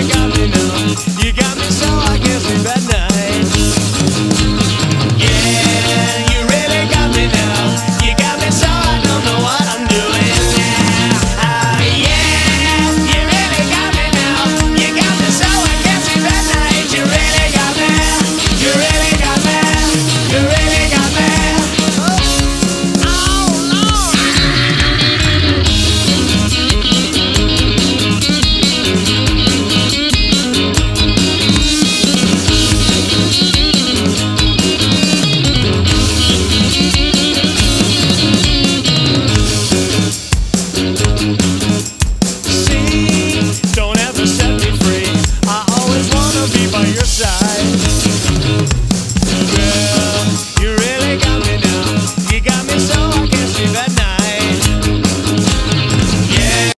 You got me now. You got me.